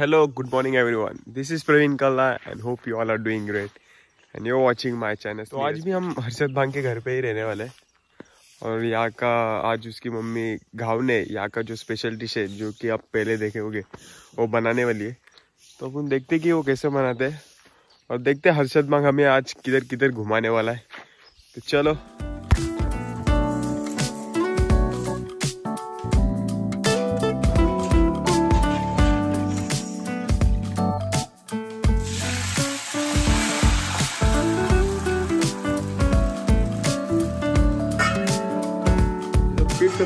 Hello, good morning everyone. This is Praveen Kalla and hope you all are doing great. And you're watching my channel. तो आज भी हम हर्षद भाँग के घर पे ही रहने वाले हैं और यहाँ का आज उसकी मम्मी घाव ने यहाँ का जो स्पेशल डिश है जो कि आप पहले देखे होंगे वो बनाने वाली है तो अपन देखते कि वो कैसे बनाते हैं और देखते हर्षद भाँग हमें आज किधर किधर घुमाने वाला है तो चलो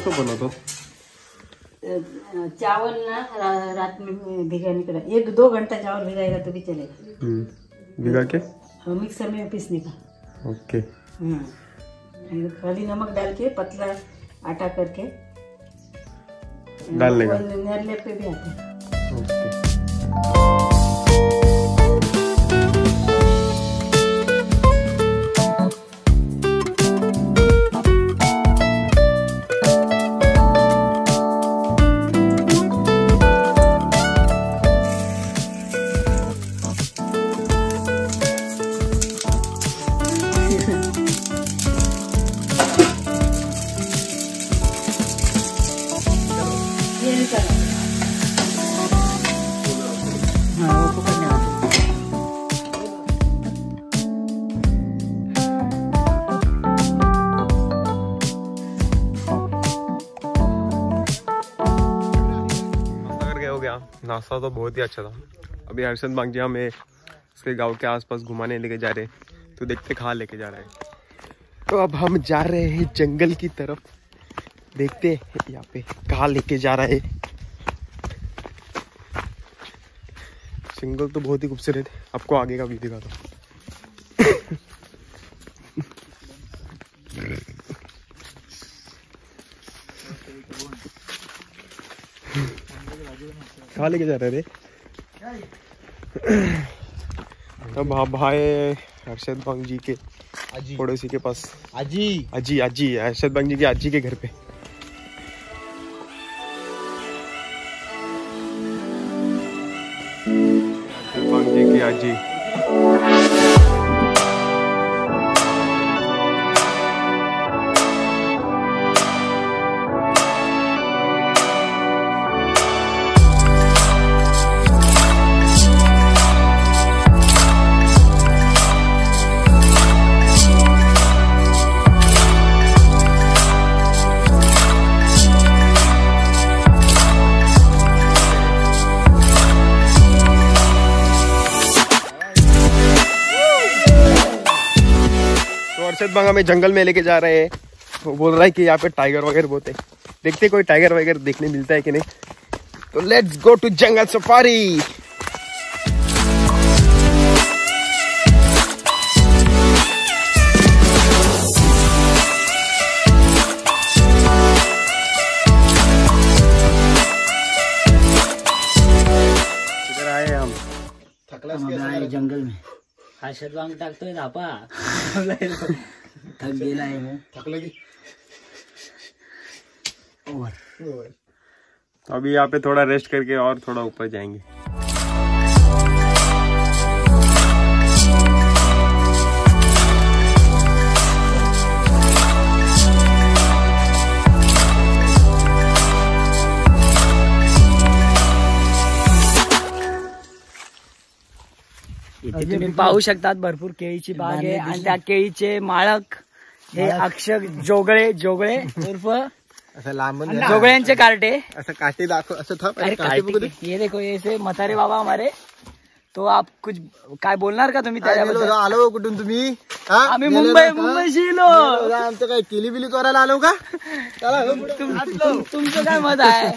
कसं बनवतो चावल ना रा, रात में भिगाने का एक दो घंटा चावल भिगाएगा तो भी चलेगा भिगा के? और मिक्सर में पीसने का। ओके। हम्म। खाली नमक डाल के पतला आटा करके का वो नरले पे भी आता है। ओके। नाश्ता तो बहुत ही अच्छा था। अभी हर्षद बाग जी हमें उसके गाँव के आसपास घुमाने लेके जा रहे तो देखते कहाँ लेके जा रहे हैं। तो अब हम जा रहे हैं जंगल की तरफ़। देखते हैं यहाँ पे कहाँ लेके जा रहा है। जंगल तो बहुत ही खूबसूरत है। आपको आगे का भी दिखाता हूँ। कहाँ लेके जा रहे थे। अब हम भाई हर्षद बांग जी के पड़ोसी के पास। अजी अजी अजी हर्षद बांग जी के अजी के घर पे। तो हमें जंगल में लेके जा रहे हैं। वो बोल रहा है कि यहाँ पे टाइगर वगैरह बहुत है। देखते कोई टाइगर वगैरह देखने मिलता है कि नहीं। तो let's go to jungle safari जंगल में। हर्षद वांग टाकतोय धापा थक गेला आहे थक थकलं की ओवर तो अभी यहाँ पे थोड़ा रेस्ट करके और थोड़ा ऊपर जाएँगे। तुम्ही पाहू शकतात भरपूर केळीची बाग आहे आणि त्या केळीचे माळक हे अक्षर जोगळे जोगळे उर्फ असं लांबून जोगळ्यांचे कार्टे. असं काटे दाखव असं थांब अरे काटे ये देखो ये से मतारे बाबा हमारे. तो आप कुछ काय बोलणार का तुम्ही काय त्याच्याबद्दल? आलो कुठून तुम्ही? हा? आम्ही मुंबई गेलेलो का? आमचं काय किली बिली करायला आलो का? चला हो पुढे. तुम- तुम- तुमचं काय मत आहे?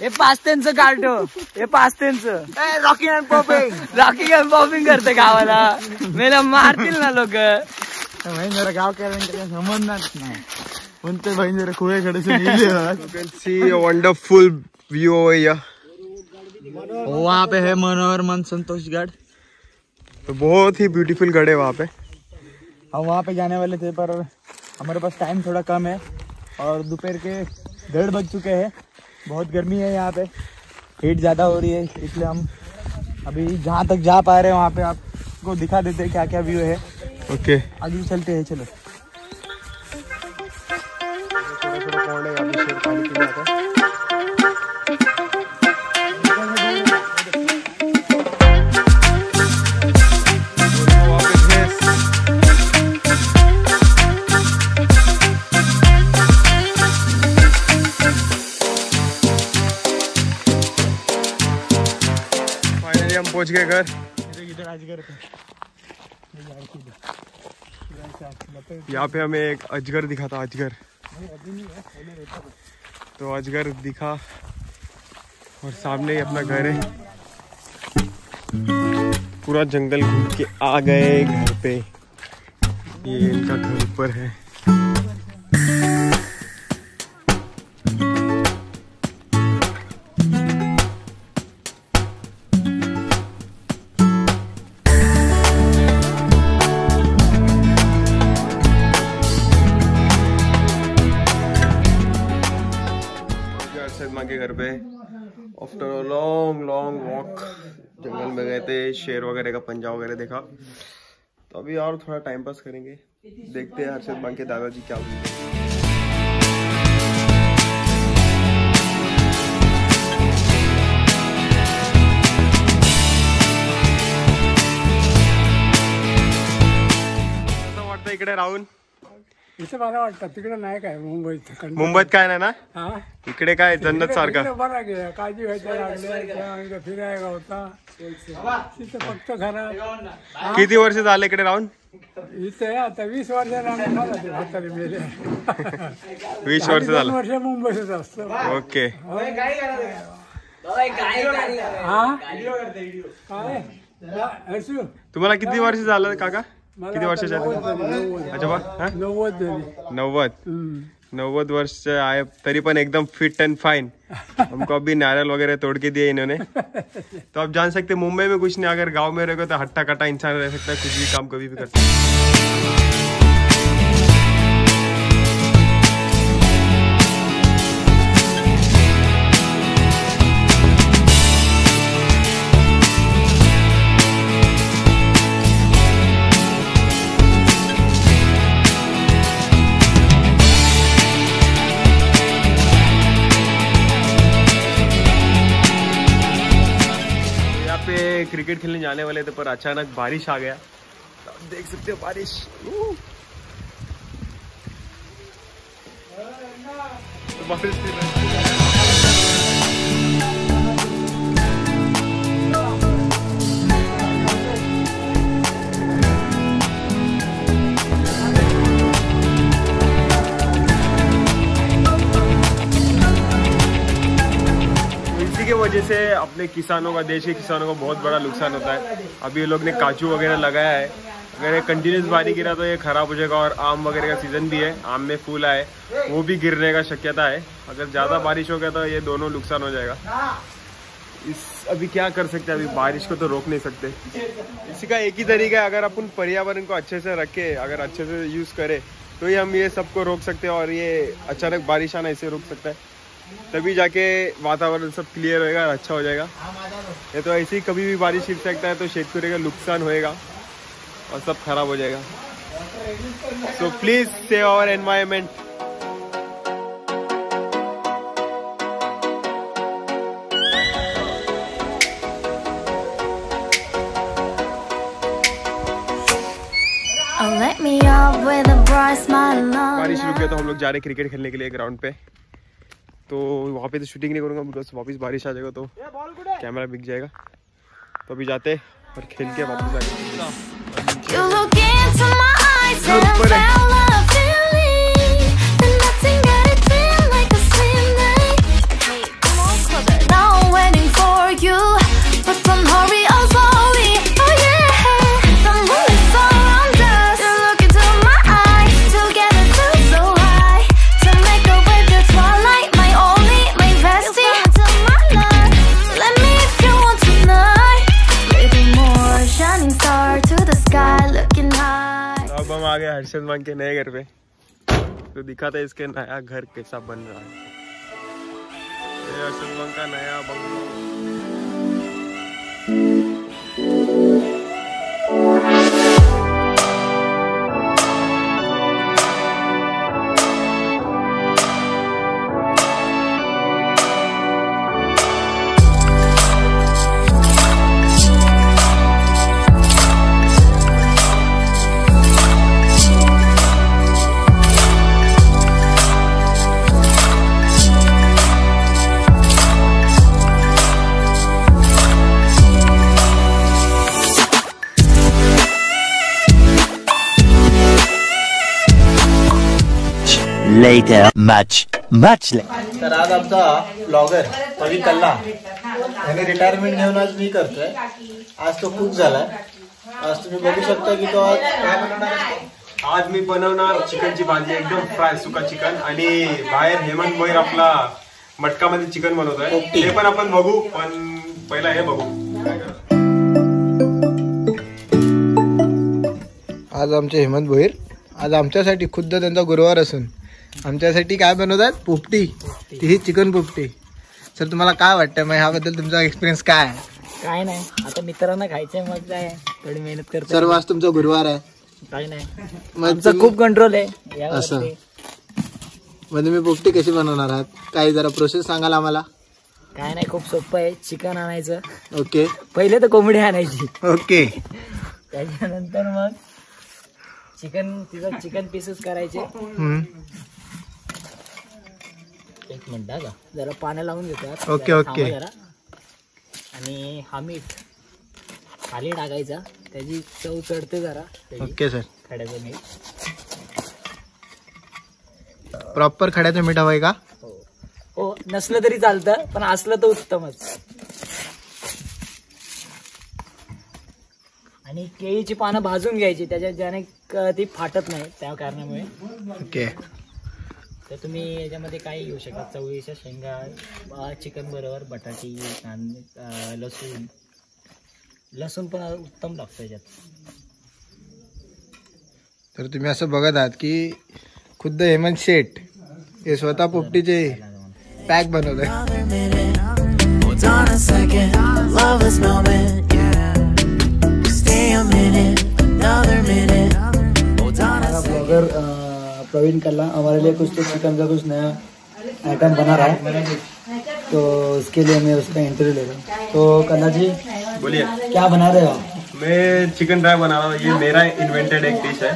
हे पास्त्यांचं कार्ट. हे पास्त्यांचं ए, rocky and popping. Rocky and popping करते गावाला. मेला मारतील ना लोक. बहीण जरा गाव काय समजणार नाही. कोणते बहीण जरा खुळे You can वहाँ पे है मनोहर मन संतोषगढ़ तो बहुत ही ब्यूटीफुल गढ़ है वहाँ पे। हम वहाँ पे जाने वाले थे पर हमारे पास टाइम थोड़ा कम है और दोपहर के डेढ़ बज चुके हैं। बहुत गर्मी है यहाँ पे। हीट ज़्यादा हो रही है इसलिए हम अभी जहाँ तक जा पा रहे हैं वहाँ पे आपको दिखा देते हैं क्या क्या व्यू है। ओके आगे भी चलते हैं चलो। पहुँच गए घर। यहाँ पे हमें एक अजगर दिखा था अजगर। तो अजगर दिखा और सामने ही अपना घर है। पूरा जंगल घूम के आ गए घर पे। ये इनका घर ऊपर है। शेर वगैरह का पंजा वगैरह देखा। तो अभी और थोड़ा टाइम पास करेंगे। देखते हैं हर्षद बांग के दादाजी क्या बोलते हैं। इकडे राहून इथं मला वाटतं तिकडे नाही काय मुंबईत मुंबईत काय नाही ना? हा? इकडे काय जन्नत सारखं? इकडे बरा गेला काळजी इथं फिरायला होता तिथं फक्त खरा किती वर्ष झाले इकडे राहून? इथे आता वीस हाताने मेले. वीस वर्ष दोन झालं. वर्ष मुंबईतच असतो. ओके. हा? काय? तुम्हाला किती वर्ष झालं काका? किती वर्षाचे आहेत? नव्वद नव्वद. अच्छा बा हा? नव्वद नव्वद हम्म. वर्ष आए तरी पण एकदम फिट एंड फाइन हमको अभी नारियल वगैरह तोड़ के दिए इन्होंने तो आप जान सकते मुंबई में कुछ नहीं अगर गाँव में रहोगे तो हट्टा कट्टा इंसान रह सकता है कुछ भी काम कभी भी कर सकता है जाने वाले थे, पर अचानक बारिश आ गया। तो आप देख सकते हो बारिश। तो से अपने किसानों का, देश के किसानों को बहुत बड़ा नुकसान होता है। अभी ये लोग ने काजू वगैरह लगाया है। अगर ये कंटिन्यूस बारी गिरा तो ये खराब हो जाएगा और आम वगैरह का सीज़न भी है। आम में फूल आए, वो भी गिरने का शक्यता है। अगर ज़्यादा बारिश हो गया तो ये दोनों नुकसान हो जाएगा। इस, अभी क्या कर सकते हैं? अभी बारिश को तो रोक नहीं सकते। इसी का एक ही तरीका है, अगर अपन पर्यावरण को अच्छे से रखे, अगर अच्छे से यूज़ करें तो ही हम ये सबको रोक सकते हैं और ये अचानक बारिश आना इसे रोक सकता है। तभी जाके वातावरण सब क्लियर होएगा और अच्छा हो जाएगा। ये तो ऐसे ही कभी भी बारिश गिर सकता है तो शेतकरी का नुकसान होएगा और सब खराब हो जाएगा। So please save our environment बारिश रुक गया तो हम लोग जा रहे क्रिकेट खेलने के लिए ग्राउंड पे। तो वहाँ पे तो शूटिंग नहीं करूँगा बिकॉज़ वापस बारिश आ जाएगा तो कैमरा बिक जाएगा। तो अभी जाते और खेल के वापस आएँगे। You into my हर्षद मान के नए घर पे। तो दिखा था इसके नया घर कैसा बन रहा है। अरशद बंग का नया bungalow. Later. Much, much later. तर आज आमचा ब्लॉगर प्रवीण कल्ला याने रिटायरमेंट घेऊन आज मी करतोय आज तो कुक झालाय आज तुम्ही बघू शकता की तो आज काय बनवणार आहे? आज मी बनवणार चिकनची भाजी एकदम फ्राय सुका चिकन आणि बाहेर हेमंत भोईर आपला मटकामध्ये चिकन बनवतोय. ते पण आपण बघू पण पहिला हे बघू काय करतो. आज आमचे हेमंत भोईर आज आमच्यासाठी खुद्द त्यांचा गुरुवार असून आमच्यासाठी काय बनवतात? पोपटी. ती ही चिकन पोपटी. सर तुम्हाला काय वाटतं? मग ह्याबद्दल तुमचा एक्सपिरियन्स काय आहे? काय नाही. आता मित्रांना खायचंय मग काय थोडी मेहनत करतो सर्व आज तुमचा गुरुवार आहे. काही नाही. मग आमचा तुम्ही- खूप कंट्रोल आहे यावरती. असं. मग तुम्ही पोपटी कशी बनवणार आहात? काही जरा प्रोसेस सांगाल आम्हाला? काय नाही खूप सोपं आहे. चिकन आणायचं. ओके. पहिले तर कोंबडी आणायची. ओके. त्याच्यानंतर मग चिकन तिचं चिकन पीसेस करायचे. हम्म. एक मिनिट हा का जरा पाण्या लावून घेतात ओके, ओके. जरा. आणि हा मीठ खाली टाकायचा. त्याची चव चढते जरा. Okay sir. खड्याचं मीठ. प्रॉपर खड्याचं मीठ हवंय का? हो. नसलं तरी चालतं पण असलं तर उत्तमच. आणि केळीची पानं भाजून घ्यायची त्याच्यात ज्याने ती फाटत नाही त्या कारणामुळे. ओके. तर तुम्ही याच्यामध्ये काही घेऊ शकता. चवळीच्या शेंगा चिकन बरोबर बटाटी कांदे अं, लसूण. लसूण पण उत्तम लागतं याच्यात. तर तुम्ही असं बघत आहात की खुद्द हेमंत शेठ हे स्वतः पोपटीचे पॅक बनवत. ब्लॉगर प्रवीण कल्ला हमारे लिए कुछ तो चिकन का कुछ नया आइटम बना रहा है। तो उसके लिए मैं उसका इंटरव्यू ले रहा हूँ। तो कल्ला जी बोलिए। क्या बना रहे हो? मैं चिकन ड्राई बना रहा हूँ। ये मेरा इन्वेंटेड एक डिश है।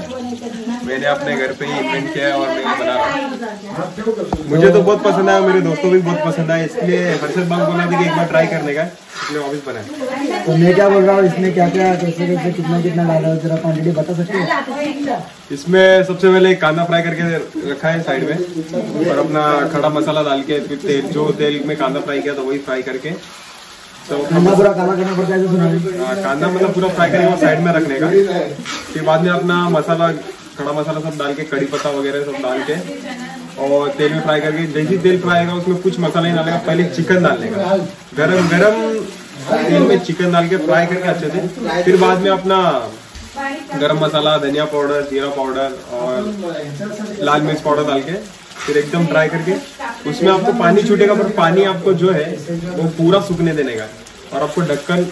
मैंने अपने घर पे ही इन्वेंट किया है और मैं बना रहा हूँ। मुझे तो बहुत पसंद आया मेरे दोस्तों को भी बहुत पसंद आया इसलिए हर्षद बाग बोला था कि एक बार ट्राई करने का इसलिए वापस बनाया तो मैं क्या बोल रहा हूँ इसमें क्या क्या कैसे कैसे कितना कितना डाला हो जरा क्वान्टिटी बता सकते हो? इसमें सबसे पहले कांदा फ्राई करके रखा है साइड में और अपना खड़ा मसाला डाल के फिर तेल जो तेल में कांदा फ्राई किया था वही फ्राई करके तो खाना पूरा काला करना पड़ता तो सुना हाँ, कांदा मतलब पूरा फ्राई करके साइड में रखने का। फिर बाद में अपना मसाला खड़ा मसाला सब डाल के कड़ी पत्ता वगैरह सब डाल के और तेल में फ्राई करके, जैसे तेल फ्राई होगा उसमें कुछ मसाला नहीं डालेगा, पहले चिकन डालने का गरम गरम तेल में चिकन डाल के फ्राई करके अच्छे से, फिर बाद में अपना गरम मसाला, धनिया पाउडर जीरा पाउडर और लाल मिर्च पाउडर डाल के, फिर एकदम ड्राई करके, उसमें आपको पानी छूटेगा, पर पानी आपको जो है, वो पूरा सूखने देने का और आपको ढक्कन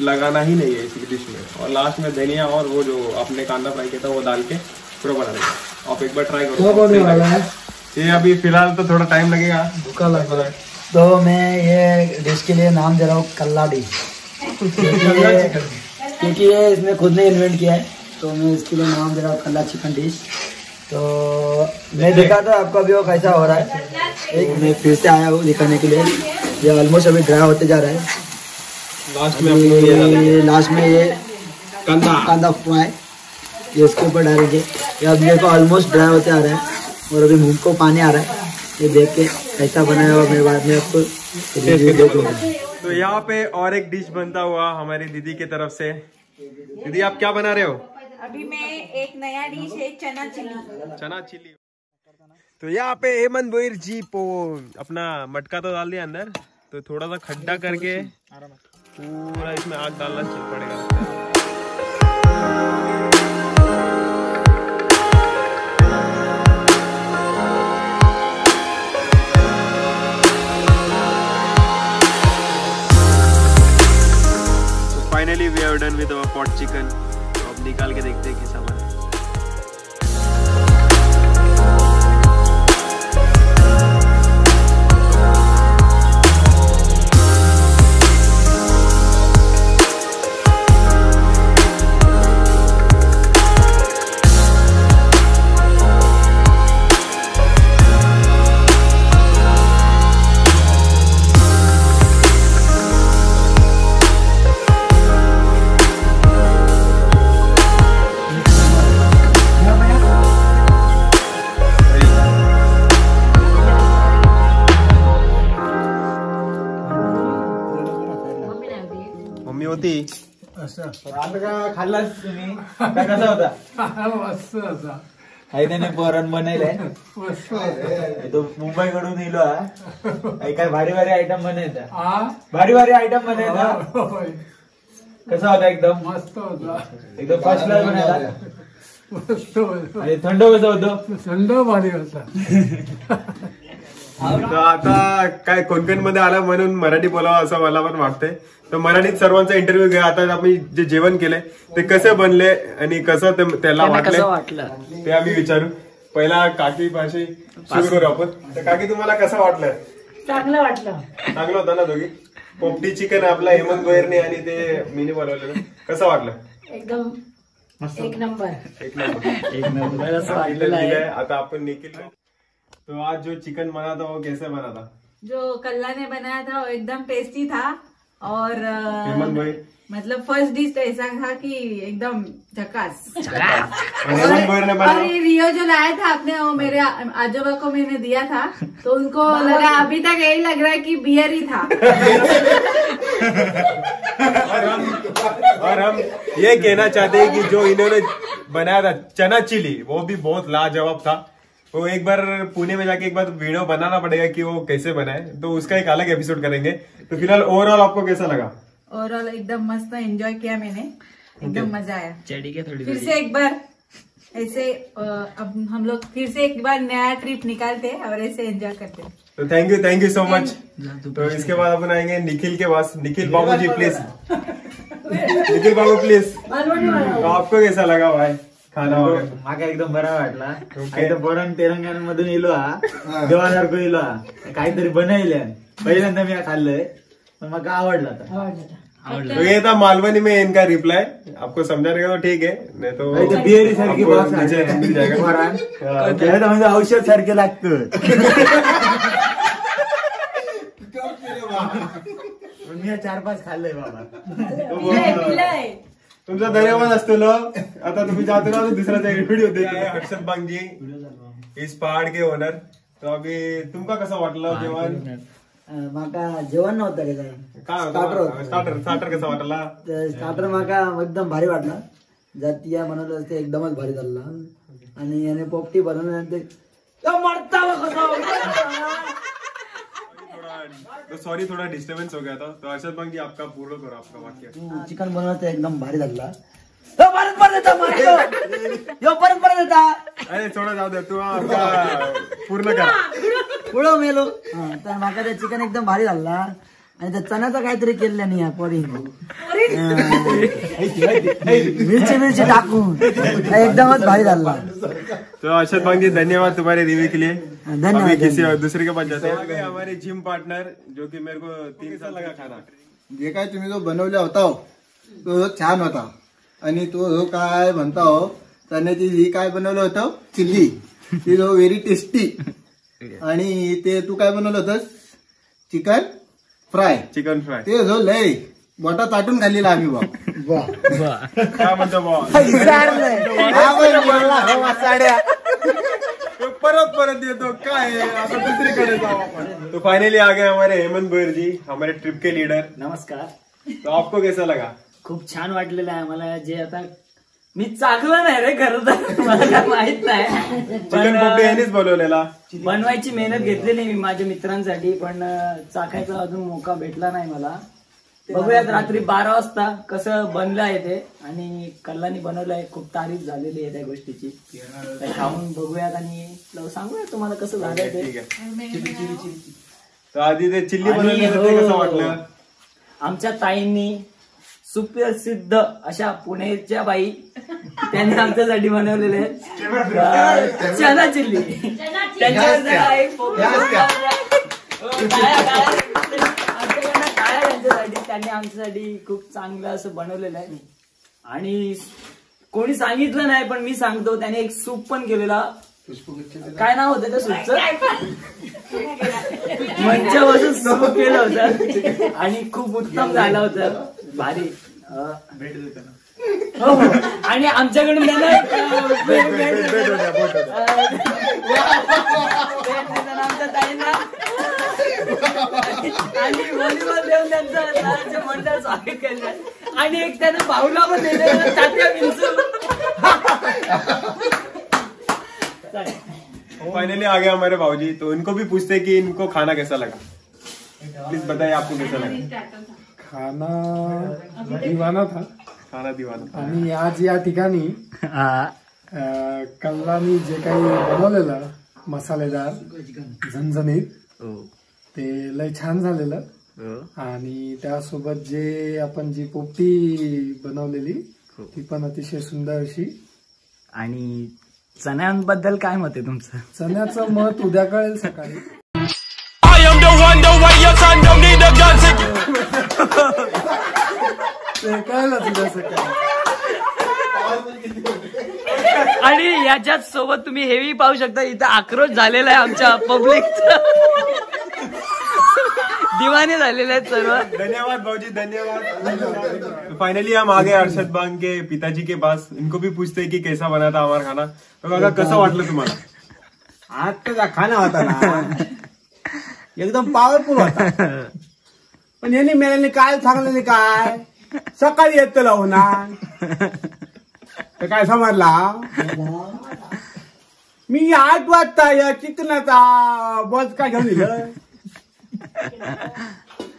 लगाना ही नहीं है इसी डिश में। और लास्ट में धनिया और वो जो आपने कांदा फ्राई किया था, वो डाल के बना आप एक बार ट्राई करो। लगेगा। ये अभी फ़िलहाल तो थोड़ा टाइम लगेगा। भूका लग रहा है। तो मैं ये डिश के लिए नाम दे रहा हूँ कल्ला डिश क्योंकि ये- क्योंकि ये इसने खुद ने इन्वेंट किया है। तो मैं इसके लिए नाम दे रहा हूँ कल्ला चिकन डिश तो मैं देखा था आपका भी वो कैसा हो रहा है। एक मैं फिर से आया हूँ दिखाने के लिए। ये ऑलमोस्ट अभी ड्राई होते जा रहा है। लास्ट में ये लास्ट में ये कांदा कांदा फ्राई ये इसके ऊपर डालेंगे। अब देखो ऑलमोस्ट ड्राई होते आ रहा है और अभी मुँह को पानी आ रहा है। ये देख के कैसा बनाया हुआ मैं बाद में आपको तो यहाँ पे और एक डिश बनता हुआ हमारी दीदी की तरफ़ से। दीदी आप क्या बना रहे हो? अभी मैं एक नया डिश है चना चिली चना चिली तो यहाँ पे हेमंत भोईर जी पो अपना मटका तो डाल दिया अंदर तो थोड़ा सा खड्डा करके पूरा इसमें आग डालना पड़ेगा। Finally we have done with our pot chicken तो अब निकाल के देखते हैं कैसा मम्मी होती. आता का खाल्लाच तुम्ही? का कसा होता? मस्त होता. आहे त्याने पोरण बनवलंय. तो मुंबई कडून इलो हा. काय भारी भारी आयटम बनवायचा हा? भारी भारी आयटम बनवायचा होय. कसा होता एकदम? मस्त होता. एकदम फर्स्ट क्लास बनवला मस्त होता. आणि थंड कसं होतं? थंड भारी होता. तर आता काय कोकणमध्ये आला म्हणून मराठी बोलावं असं मला पण वाटतंय. तर मराठीत सर्वांचा इंटरव्ह्यू घ्या. आता आम्ही जे जेवण केलंय ते कसे बनले आणि कसं ते त्याला वाटलं? ते आम्ही विचारू. पहिला काकी पाशी सुरू करू आपण. तर काकी तुम्हाला कसं वाटलं? चांगलं वाटलं. चांगलं होतं ना दोघी? पोपटी चिकन आपला हेमंत गोयरने आणि ते मिनी बनवलेलं कसं वाटलं? एकदम एक नंबर. एक नंबर. एक नंबर. दिलंय. आता आपण निखिल तो आज जो चिकन बना था वो कैसे बना था? जो कल्ला ने बनाया था वो एकदम टेस्टी था और हेमंत भाई। मतलब फ़र्स्ट डिश तो ऐसा था कि एकदम झकास। और ये रियो जो लाया था आपने वो मेरे आजोबा को मैंने दिया था। तो उनको लगा अभी तक यही लग रहा है कि बियर ही था। और हम और हम ये कहना चाहते हैं कि जो इन्होंने बनाया था चना चिली वो भी बहुत लाजवाब था। वो एक बार पुणे में जाके एक बार वीडियो बनाना पड़ेगा कि वो कैसे बनाए। तो उसका एक अलग एपिसोड करेंगे। तो फ़िलहाल ओवरऑल आपको कैसा लगा? ओवरऑल एकदम मस्त एंजॉय किया मैंने। एकदम मज़ा आया। थोड़ी फिर से एक बार ऐसे अब हम लोग फिर से एक बार नया ट्रिप निकालते हैं और ऐसे एंजॉय करते हैं। तो thank you thank you so much तो इसके बाद अपन आएँगे निखिल के पास। निखिल बाबू जी प्लीज़ निखिल बाबू प्लीज़ तो आपको कैसा लगा भाई? माका एकदम बरा वाटला. ओके. आता पोरण तेलंगणामधून इलो हा. देवासारखं इलो हा काहीतरी बनवले पहिल्यांदा मी हा खाल्लंय. पण मला आवडला आता. तो ये था मालवनी में इनका रिप्लाई आपको समझा तो ठीक है. नहीं तो नाही बिअरी सारखी बॉक्स हाँ, म्हणजे औषध सारखे लागतं. मी चार पाच खाल्लंय बाबा. तुमचा धन्यवाद असतो आता तुम्ही जातो ना तो दुसरा व्हिडिओ देते हर्षद बांगजी. इस पहाड़ के ओनर तो अभी तुमका कसं वाटलं जेवण? म्हाका जेवण नव्हतं रे काय. होतं. स्टार्टर स्टार्टर कसा वाटला? तर स्टार्टर म्हाका एकदम भारी वाटला. जातीया बनवलं ते एकदमच भारी झाला आणि याने पोपटी बनवल्यानंतर तो मरता. तो सॉरी थोड़ा डिस्टर्बेंस हो गया था। तो हर्षद बांगजी आपका पूर्ण करो आपका वाक्य। चिकन बनवलं ते एकदम भारी तो परत परत येता. यो परत परत येता अरे थोडा जाऊ दे तू पूर्ण करा। पुढं मेलो। तर म्हाका ते चिकन एकदम भारी झाला आणि त्या चण्याचं काहीतरी केलं नाही परी मिरची मिरची टाकून एकदमच भारी झाला तो अर्षद बांगी धन्यवाद तुम्हारे रिव्यू के लिए। धन्यवाद, अभी किसी धन्यवाद। और दूसरे के पास जाते हैं? हमारे जिम पार्टनर जो कि मेरे को तीन साल लगा खाना। जे काय तुम्ही जो बनवला होता हो, तो छान होता. आणि तो जो काय म्हणता हो चण्याची ही काय बनवलं होतं? चिल्ली. ती जो व्हेरी टेस्टी आणि ते तू काय बनवलं होतंस? Chicken fry. Chicken fry. ते जो लय बोटा ताटून खाल्लेला आम्ही बा काय म्हणतो परत परत येतो. काय? आता दुसरीकडे जाऊ आपण. तो फाइनली आ गए हमारे हेमंत गोयर जी हमारे ट्रिप के लीडर नमस्कार. तो आपको कैसा लगा? खूप छान वाटलेलं आहे. मला जे आता मी चाकलं नाही रे खरं तर. मला काय माहीत नाही. चिकन पोपटी यांनीच बोलवलेला बनवायची मेहनत घेतलेली मी माझ्या मित्रांसाठी पण अं, चाकायचा अजून मोका भेटला नाही मला. बघूयात रात्री बारा वाजता कसं बनलं आहे ते. आणि कल्लानी बनवलं आहे. खूप तारीफ झालेली आहे त्या गोष्टीची. तर खाऊन बघूयात आणि सांगूया तुम्हाला कसं झालंय ते. तर आधी ते चिल्ली बनवली होती हो, कसं वाटलं? आमच्या ताईंनी सुप्रसिद्ध अशा पुण्याच्या बाई त्यांनी आमच्यासाठी बनवलेले आहेत. चना चिल्ली. त्यांच्यावर जरा एक हो, टाळ्या, टाळ्या. आमच्याकडनं टाळ्या त्यांच्यासाठी त्यांनी आमच्यासाठी खूप चांगलं असं बनवलेलं आहे. आणि कोणी सांगितलं नाही पण मी सांगतो त्याने एक सूप पण केलेला. काय नाव होतं त्या सूपचं? मंचापासून सूप केलं होतं. आणि खूप उत्तम झालं होतं. भारी. अं, हो हो. आणि आमच्याकडून त्यांना आमच्या ताईंना. आणि व्हॉलीबॉल देऊन त्यांचं मंडळ स्वागत केलं आणि एक त्यानं बाहुला पण दिलेलं तात्या विंचू फाइनली आ गए हमारे भाऊजी तो इनको भी पूछते हैं कि इनको खाना कैसा लगा? प्लीज बताइए आपको कैसा लगा? खाना दिवाना था। खाना दीवाना आणि आज या ठिकाणी अं, कल्लानी जे काही बनवलेलं मसालेदार झणझणीत ते लय छान झालेलं. आणि त्यासोबत जे आपण जी पोपटी बनवलेली ती पण अतिशय सुंदर अशी. आणि चण्यांबद्दल काय मत आहे तुमचं? चण्याचं मत उद्या कळेल सकाळी. ते कळलं तुझ्या सकाळी. आणि याच्यात सोबत तुम्ही हेवी पाहू शकता इथं आक्रोश झालेला आहे आमच्या पब्लिकचा दिवाने झालेले आहेत सर्व. धन्यवाद भाजी धन्यवाद. फाइनली हम आ गए अरशद बांग के पिताजी के पास. इनको भी पूछते हैं कि कैसा बना था हमारा खाना. तो काका कसं वाटलं तुम्हाला? आजचा खाना होता ना. एकदम पॉवरफुल होता. पण यांनी मेल्याने काय सांगलं नाही काय? सकाळी येत होणार तर काय समजला? मी आठ वाजता या चिकनाचा बस काय घेऊन दिलं.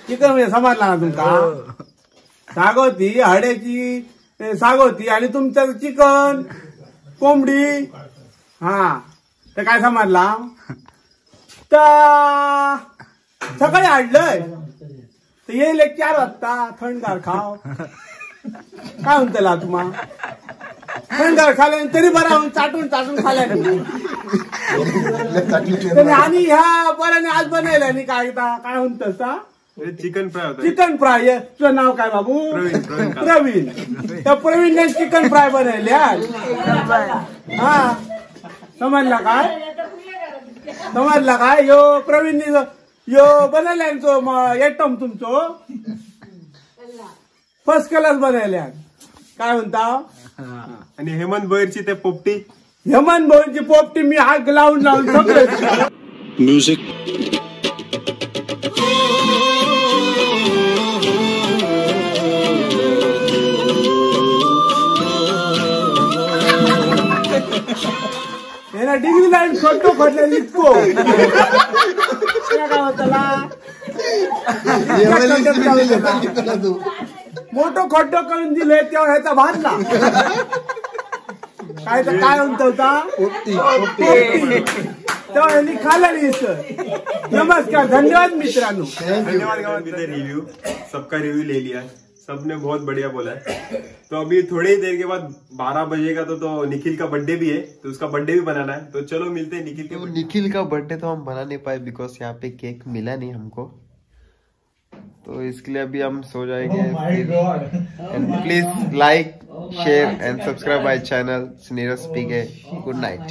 चिकन म्हणजे समजला ना तुमका सागवती हड्याची सागवती आणि तुमचं चिकन कोंबडी. हा. तर काय समजला तर सकाळी हाडलंय. तर येईल चार वाजता थंडगार खाव. काय म्हणतला तुम्हा? थंडगार खाल्याने तरी बरा होऊन चाटून चाटून खाल्याने तर आणि ह्या बऱ्याने आज बनवलं आणि काय काय? Chicken fry chicken fry. तुझं नाव काय बाबू? प्रवीण, त्या प्रवीणने चिकन फ्राय बनवले हा? समजला काय? समजला काय? यो प्रवीणने यो बनवल्या तो एटम तुमचो? फर्स्ट क्लास बनवल्या काय म्हणता? आणि हेमंत भोईरची ते पोपटी. हेमंत भाऊंची पोपटी मी आग लावून लावून म्युझिक. याला डिग्री लाईन छोटो खोटल्या लिटको काय होतला मोठं खड्डो करून दिले तेव्हा ह्याचा भाजला काय तर काय म्हणतो तेव्हा यांनी खाल्लं सर नमस्कार धन्यवाद मित्रांनो. धन्यवाद रिव्यू सबका रिव्यू ले लिया. सबने बहुत बढ़िया बोला है। तो अभी थोड़ी ही देर के बाद 12 बजे का तो, तो निखिल का बर्थडे भी है तो उसका बर्थडे भी बनाना है। तो चलो मिलते हैं निखिल के तो निखिल का बर्थडे तो हम बना नहीं पाए बिकॉज़ यहाँ पे केक मिला नहीं हमको। तो इसके लिए अभी हम सो जाएँगे। And please like share and subscribe my channel Neeraj PK good night